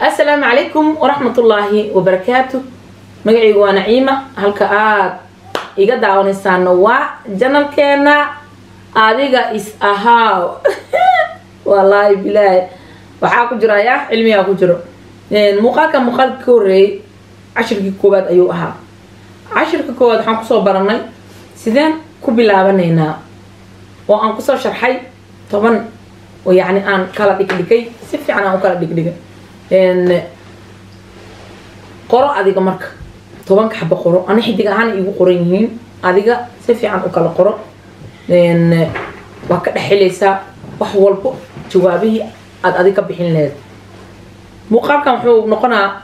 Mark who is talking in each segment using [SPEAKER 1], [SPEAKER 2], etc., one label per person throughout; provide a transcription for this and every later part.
[SPEAKER 1] assalaamu calaykum waraxmatullaahi wabarakaatu magacaygu waa naciima halka aad iga daawanaysaana waa janalkeena adiga is ahaaw. Wallaahi bilaahi waxaa ku jira yaa cilmigaa ku jiro. Muuqaalka muuqaalka ka horreeyay cashirkii koowaad ayuu ahaa. Cashirka koowaad waxaan ku soo baranay sideen ku bilaabanaynaa oo aan ku soo sharxay toban oo yacni aan kala dhigdhigay si fiican aan u kala dhigdhigay qoro adiga marka tobanka xaba qoro ani xidig ahaan igu qoran yihiin adiga si fiican u kala qoro. Waa ka dhexelaysaa wax walbo jawaabihii aada adig ka bixin lahayd muuqaalkan wuxuu noqonaa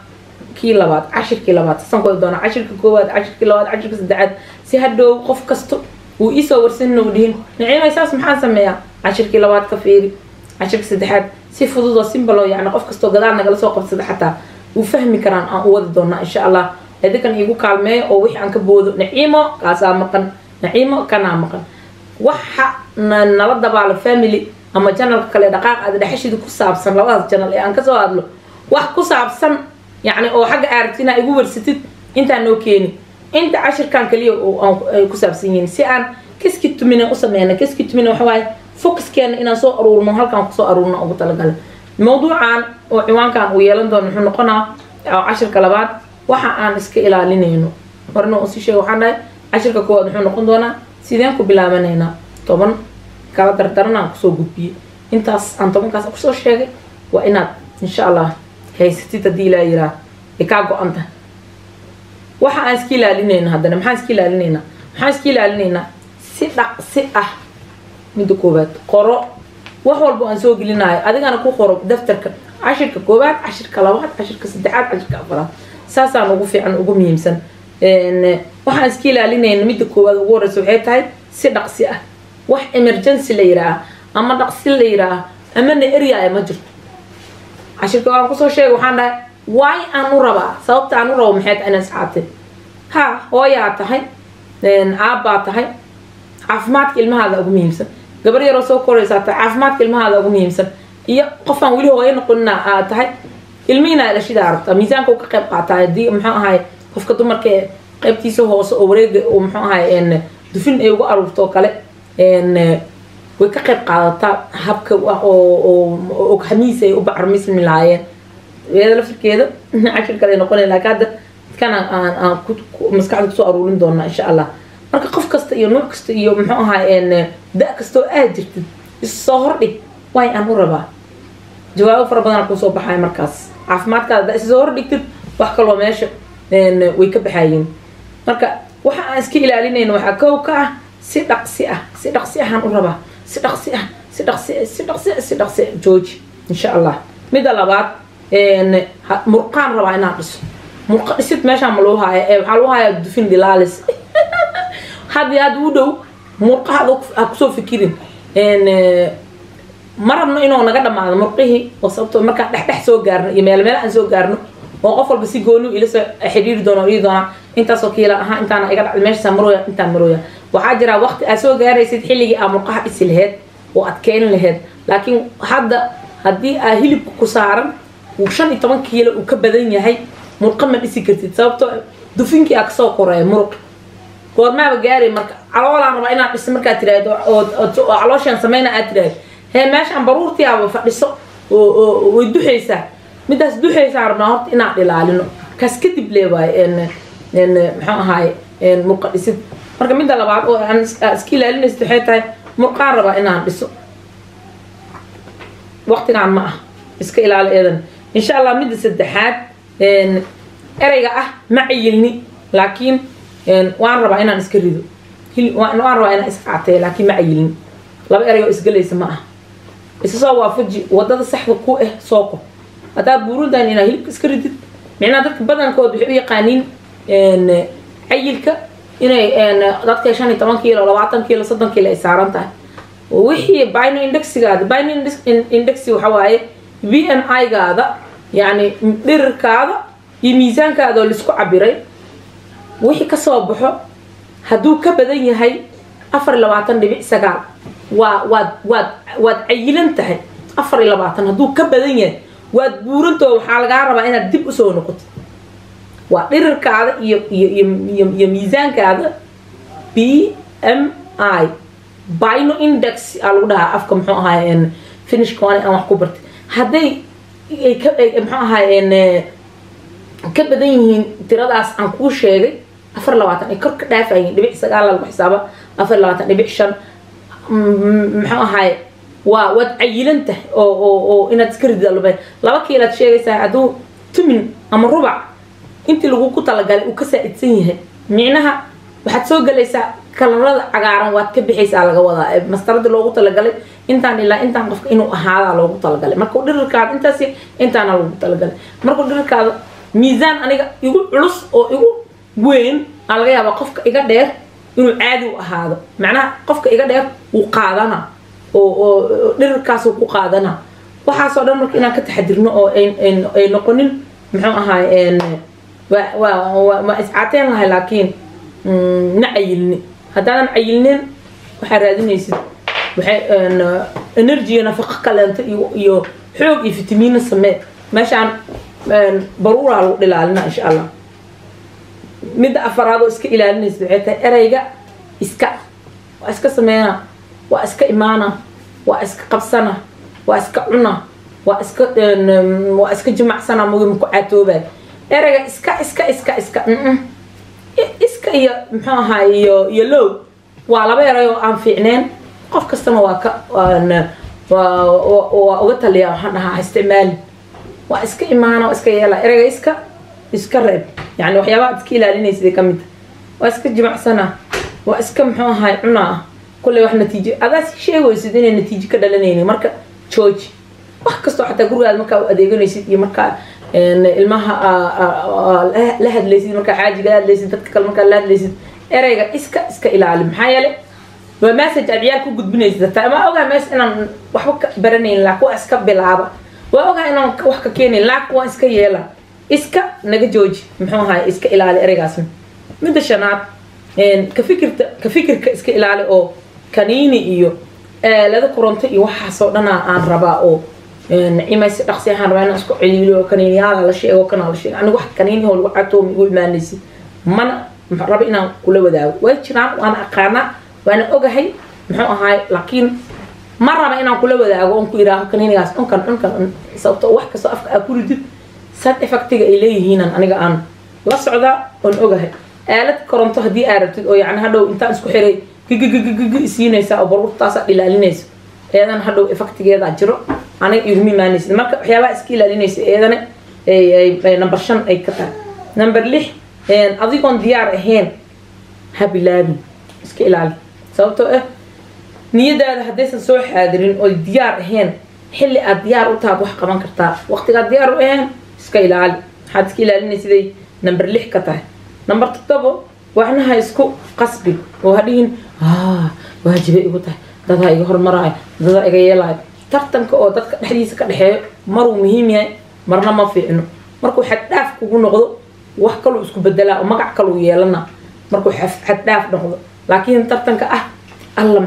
[SPEAKER 1] kii labaad cashirkii labaad sasan kooda doonaa cashirka koowaad cashirkii labaad cashirka saddexaad. Si hadhow qof kasto uu iisoo warsanin u dhihin naciimay saas maxaan sameeyaa? Cashirkii labaad ka fiiri cashirka saddexaad si fudud oo simbalo yacni qof kastoo gadaal nagala soo qabsada xataa wuu fahmi karaan aan u wadi doonaa insha allah. Idinkan iigu kaalmeeyo oo wixii aan ka boodo naciimo kaasaa maqan. Naciimo kanaa maqan. Waxa nala dabaalo family ama janalka kale dhaqaaq aada dhexashida ku saabsan labadaas janal ee aan ka soo hadlo wax ku saabsan yacni oo xagga aaragtina igu warsatid intaan noo keeni inta cashirkan kaliya ay ku saabsan yihiin si aan kiski tumina u sameyna kiski waxa waaye focuskeena inaan soo aruurno halkaan ku soo aruurno ugu talagala mawduucan oo ciwaankan uu yeelan doono wuxuu noqonaa cashirka labaad waxa aan iska ilaalinayno. Horena u sii sheega waxaan dhahay cashirka koowaad wuxuu noqon doonaa sideen ku bilaabanaynaa. Toban kala dardaran aan ku soo gudbiyey intaas aan tobankaas ku soo sheegay waa inaad insha allah haysatid haddii ilaa yiraa ay kaa go-an tahay waxa aan iska ilaalinayna haddana maxaan iska ilaalinaynaa maxaan iska ilaalinaynaa si dhaqsi ah midda koowaad. Qoro. Wax walba aan soo gelinayo. Adigana ku qoro daftarka. Cashirka koowaad cashirka labaad cashirka saddexaad cashirka afaraad. Saasaan ugu fiican ugu muhiimsan waxaan iska ilaalinayna midda koowaad ugu horeysa waxay tahay si dhaqsi ah. Wax emergency la yidhaaha ama dhaqsi la yidhaaha amana eryaaya ma jirto. Cashirka waan ku soo sheegay waxaan dhahay waay aan u rabaa? Sababta aan u rabo maxay tahay inaan iscaatay ha hooyaa tahay. Aabbaa tahay. Caafimaadka ilmahaada ugu muhiimsan gabar yaroo soo koraysaa caafimaadka ilmahaada ugu muhiimsan. Iyo qofaan weli hooyo noqonina aad tahay ilmihiina dhashidaa rabtaa miisaanka ka qayb qaataa haddii muxuu ahay qofka dumarka qaybtiisa hoose oo wareega oo muxuu ahay dufin ay ugu aruurto kale way ka qayb qaadataa habka oo khamiis ay u bacarmismi lahaayeen. Iyada laftirkeeda cashir kale noqonay laakiin hadda kana aan maskaxda ku soo aruurin doonaa insha allah. Marka qof iyo nuuc kasta iyo muxuu ahaa da kasta oo aad jirtid issoo hordhig waay aan u rabaa? Jawaabo fara badan ku soo baxaya markaas. Caafimaadkaada da issoo hordhigtid wax kaloo meesha way ka baxayiin marka waxa aan iska ilaalinayna waxaa kow ka ah si dhaqsi ah si dhaqsi ahaan u rabaa. Si dhaqsi ah si dhaqsi si dhaqsi si dhaqsi jooji insha allah midda labaad murqaan rabaa inaan dhiso. Murqa dhisid meeshaan ma loo haaya waxaa loo hayaa dufin dhilaalis haddii aad u dhow murqahaada ha ku soo fikirin. Ma rabno inuu naga dhamaado murqihii oo sababto markaan dhexdhex soo gaarno iyo meel meel aan soo gaarno oo qof walba si gooni ila soo xidhiiri doono ii doonaa intaasoo kiila ahaa intaana iga dhacday meeshasaa marooya intaan marooya waxaa jira waqti aad soo gaaraysid xilligii aa murqaha dhisi laheyd oo aad keeni laheyd laakiin hadda haddii aa hilibka ku saaran uu shan iyo toban kiilo uu ka badan yahay murqa ma dhisi kartid. Sababtoo dufinkii aa ka soo koreeya muruq goormaaba gaaray marka caloolaan rabaa inaad dhiso markaad tiraahdo oo calooshaan sameyna aad tiraahdo hee meeshaan baruurtiyaaba fadhiso oo way duxaysaa midaas duxaysaan rabnaa horta inaan ilaalino. Kaas kadib lee waaye muxuu ahaay murqa dhisid. Marka midda labaad oo aan iska ilaalinaysid waxay tahay murqaan rabaa inaan dhiso. Waqtigaan ma ah iska ilaali eedan. Insha allah midda saddexaad ereyga ah ma cayilni laakiin waan rabaa inaan iska rido. Waan rabaa inaan iska catay laakiin ma cayilni laba erey oo isgalaysa ma ah isa soo waafaji waddada saxda ku ah sooko haddaad buurintahan inaad hilibka iska ridid micnaha dadka badankood waxay u yaqaaniin cayilka inay dadka shan iyo toban kiilo labaatan kiilo soddon kiilo ay saaran tahay. Wixii bino indexgaada bino indexi waxa waaye b m i gaada yacni dhirirkaada iyo miisaankaada oo la isku cabiray wixii ka soo baxo hadduu ka badan yahay afar labaatan dhibic sagaal. Waa waad waad waad cayilan tahay afar iyo labaatan. Hadduu ka badan yahay waad buurantoo waxaa lagaa rabaa inaad dib u soo noqoto. Waa dhirirkaada iyo iyo iyo miisaankaada b m i bino index aa lagu dhahaa afka muxuu ahaay finishka aan wax ku bartay. Hadday ay ka muxuu ahaay ka badan yihiin tiradaas aan kuu sheegay afar labaatan ay kor ka waa waad cayilan tahay oo oo laba kiilaad sheegaysaa hadduu tumin ama rubac intii lagu ku talagalay uu saa-idsan yahay. Micnaha waxaad soo gelaysaa kalarada cagaaran waad ka bixaysaa laga wadaa. Mastarada loogu talagalay intaan intaan qofka inuu ahaadaa loogu talagalay. Markuu dhirirkaada intaas intaana loogu talagalay. Markuu dhirirkaada miisaan aniga igu culus oo igu weyn aa laga yaabaa qofka iga dheer inuu caadi u ahaado. Macnaha qofka iga dheer wuu qaadana oo dhirirkaasuu ku qaadana. Waxaasoo dhan marka inaan ka taxadirno oo ay noqonin muxuu ahaay waa lahay laakiin na cayilni haddaanan cayilneen waxaa raadinaysid. Energy nafaqo kaleento iyo xoog iyo fitamiino samee meeshaan baruuraa lagu dhilaalina insha allah midda afaraad oo iska ilaalinaysid waxay tahay ereyga iska waa iska sameena waa iska imaana waa iska qabsana waa iska cuna waa iska waa iska jimacsana mugi maku caatoobay. Ereyga iska iska iska iska iska iyo muxuu ahaa iyo iyo low. Waa laba erey oo aan fiicneen qof kastana waa ka waa uga taliya waxaan dhahaa isticmaali waa iska imaana waa iska yeela ereyga iska iska reeb yani waxyaabaha ad iska ilaalinaysid ka mid waa iska jimacsana waa iska muxuu ahay cunaa kulley wax natiijo adaa si sheegaysid inay natiijo ka dhalanaynin marka jooji wax kastoo xataa gurigaada markaa u adeeganaysid iyo markaa ilmaha la hadlaysid markaa xaajiga la hadlaysid dadka kale markaa la hadlaysid ereyga iska iska ilaali maxaa yeele waa message aad ciyaar ku gudbinaysid hataa ma ogaa mees inaan waxba baranayn laakin waa iska bilaaba waa ogaa inaan wax ka keenayn laakin waa iska yeela iska naga jooji muxuu ahaay iska ilaali ereygaasna midda shanaad ka fikirta ka fikirka iska ilaali oo kaniini iyo aalado koronto iyo waxaasoo dhanaa aan rabaa oo nacimaysi dhaqsi ahaan rabaa inaan isku celiiliyo kaniiniyaala la sheego kana la sheego aniga wax kaniinihoo lagu catoomi igu imaanaysid mana raba inaan kula wadaago. Way jiraan waana aqaanaa waana ogahay muxuu ahaay laakiin ma raba inaan kula wadaago oon ku iraaho kaniinigaas. Cunkan cunkan sababto wax kastoo afka aa ku ridid sad effectiga ay leeyihiinan aniga aan la socdaa oon ogahay. Aalad koronto haddii aa rabtid oo yani hadhow intaan isku xiray gigigigigi isiinaysaa oo baruurtaasa dhilaalinaysa eedan hadhow effectigeeda jiro aniga iguma imaanaysid marka waxyaabaha iska ilaalinaysa eedana number shan ay ka tahay. Number lix adigoon diyaar ahayn ha bilaabin iska ilaali. Sababtoo ah niyadaada haddaysan soo xaadirin oo diyaar ahayn xilli aad diyaar u tahaad wax qaban kartaa. Waqtigaad diyaar u ahayn iska ilaali. Waxaad iska ilaalinaysiday number lix ka tahay. Number toddobo waxnaha isku qasbin oo hadhihin waajibay igu tahay. Dadaa iga hormaraayo. Dadaa iga yeelaayo. Tartanka oo dadka dhexdiisa ka dhexeeyo maruu muhiim yahay marna ma fiicno. Markuu xaddhaaf kugu noqdo wax kaluu isku bedelaa oo magac kaluu yeelana markuu xaddhaaf noqdo. Laakiin tartanka ah alla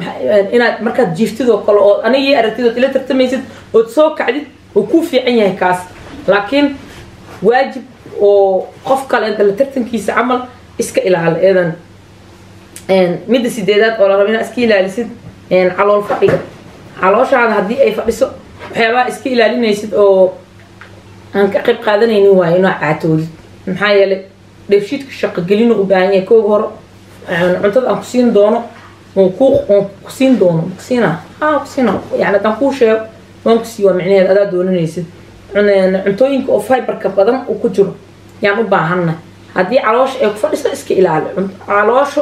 [SPEAKER 1] inaad markaad jiiftidoo kale oo anigii aragtid ood ila tartamaysid ood soo kacdid oo kuu fiican yahay kaas. Laakiin waajib oo qof kale inta la tartankiisa camal iska ilaali eedan midda sideedaad oo la rabo inaad iska ilaalisid calool fadhiga. Calooshaada haddii ay fadhiso waxyaabaha iska ilaalinaysid oo aan ka qayb qaadanaynin waayo inaa caatoodid maxaa yeelay dheefshiidka shaqogelinu u baahan yahay kooga hore. Cuntada aan ku doono ku siin doono. Kusiina haa kusiina yani haddaan kuu sheego waan ku sii waa micnaheed adaa doonanaysid cuntooyinka oo fiberka badan uu ku jiro. Yaan u baahanna? Haddii caloosha ay ku fadhiso iska ilaali caloosho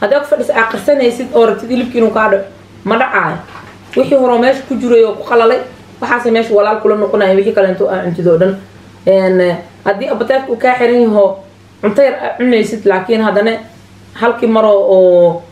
[SPEAKER 1] haddii ku fadhiso qarsanaysid oo rabtid hilibki inuu kaa dhaco ma dhacaayo. Wixii horeo meesha ku jiray oo ku qalalay waxaase meesha walaal kula noqonaya wixii kaleento aa cuntid oo dhan. Haddii abataadka uu kaa xiran yaho cunto yar aa cunaysid laakiin haddana halkii maroo oo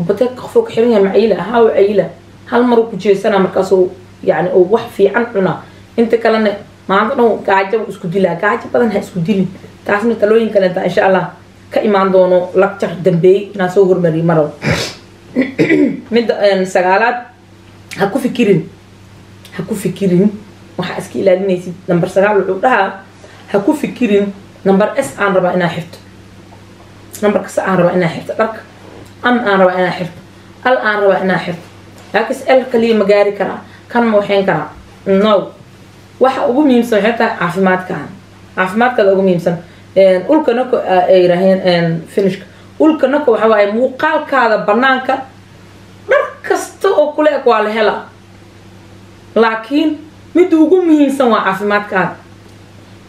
[SPEAKER 1] abataadka qofoo ka xiran yahay macayila haa cayila hal maruu ku jeesana markaasuu yani wax fiican cunaa inta kalena maanta dhan isku dilaa gaajo badan ha isku dilin taasna talooyin kalenta insha allah ka imaan doono lacture dambeeyey inaan soo hormariyo marow midda sagaalaad ha ku fikirin ha ku fikirin waxaa iska ilaalinaysid number sagaal wuxuu dhahaa ha ku fikirin number s aan rabaa inaa xirto numberka s aan rabaa inaa xirto dharka am aan rabaa inaa xirto al aan rabaa inaa xirto laakiinse el kaliya ma gaari karaa kan ma waxayn karaa no waxa ugu muhiimsan waxay tahay caafimaadkaan. Caafimaadkaada ugu muhiimsan. Ulka nako ay yiraaheen finishka. Ulka nako waxa waaye muuqaalkaada banaanka dhar kasta oo kule eg waa la helaa. Laakiin midda ugu muhiimsan waa caafimaadkaada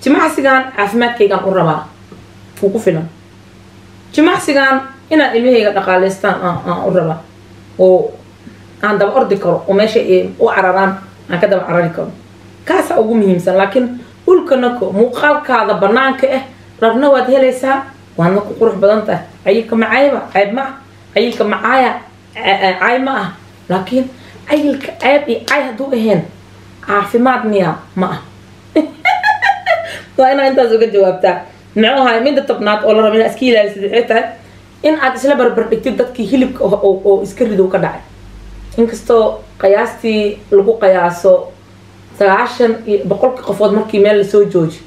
[SPEAKER 1] jimacsigan caafimaadkaygaan u rabaa. Wuu ku filan. Jimacsigan inaan ilmahayga dhaqaaleystaan aan u rabaa. Oo aan daba ordi karo oo meesha u cararaan aan ka daba carari karo kaasaa ugu muhiimsan laakiin ulka nako muuqaalkaada banaanka ah rarna waad helaysaa? Waadna ku qurux badan tahay. Cayilka macayba cayb ma ah cayilka macaaya cay ma ah laakiin cayilka cayb iyo cay hadduu ahayn caafimaad miya ma ah waa inaa intaas uga jawaabtaa. Muxuu ahay midda tobnaad oo la raba inaa iska ilaalisid waxay tahay in aad isla barbar dhigtid dadkii hilibka oo iska ridow ka dhacay. Inkastoo qiyaastii lagu qiyaaso sagaashan iyo boqolkii qofood markii meel la soo jooji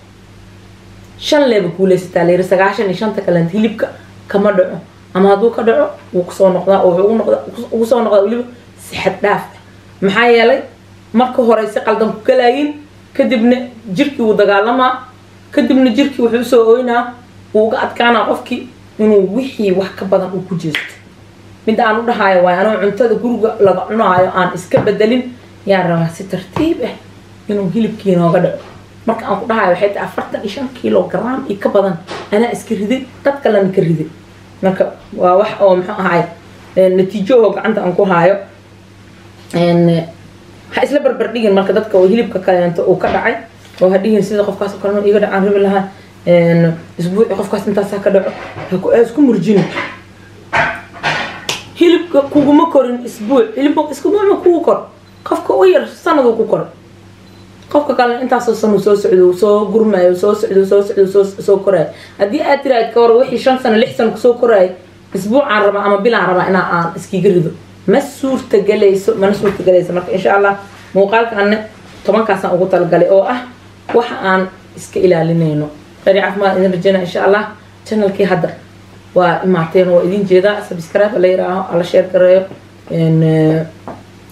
[SPEAKER 1] shan leeba guuleysataa layiri sagaashan iyo shanta kaleent hilibka kama dhaco ama hadduu ka dhaco wuu ku soo noqdaa oo wuxuu noqdaa ugu soo noqdaa weliba si xad dhaaf ah maxaa yeelay marka hore si qaldan ku galaayin kadibna jirkii wuu dagaalamaa kadibna jirkii wuxuu u soo oynaa wuu uga adkaanaa qofkii inuu wixii wax ka badan uu ku jeesto midda aan u dhahaayo waay anoo cuntada guriga laga cunaayo aan iska bedelin yaan rabaa si tartiib ah inuu hilibkii nooga dhaco marka aan ku dhahayo waxay tahay afartan iyo shan kilogram iyo ka badan. Anaa iska riday dad kalena ka riday marka waa wax oo muxuu ahaay natiijo oo gacanta aan ku haayo. Ha isla barbar dhigin marka dadka oo hilibka kaleento uu ka dhacay oo ha dhihin sida qofkaas oo kalena iga dhacaan rabi lahaa. Isbuuci qofkaas intaasaa ka dhaco. Ha isku murjini hilibka kuguma korin isbuuc. Hilibka isbuucma kugu kor. Qofka u yar sanaduu ku kor qofka kale intaasoo sanu soo socdo soo gurmayo soo socdo soo socdo soo koraayo haddii aad tiraad ka hor wixii shan sano lix sano ku soo koraayo isbuucaan rabaa ama bilaan rabaa inaa aan iskiga rido ma suurtagelayso mana suurtagelayso marka insha allah muuqaalkaanne tobankaasaan ugu talagalay oo ah waxa aan iska ilaalinayno. Khayr caafimaad idin rajeyna insha allah. Channelkii hadda waa imaateen waa idin jeedaa. Subscribe la yiraaho ala share gareeyo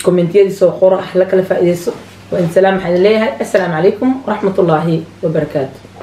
[SPEAKER 1] kommentiyadii soo qoro ah la kala faa'iideyso وإن سلام حين ليها السلام عليكم ورحمة الله وبركاته.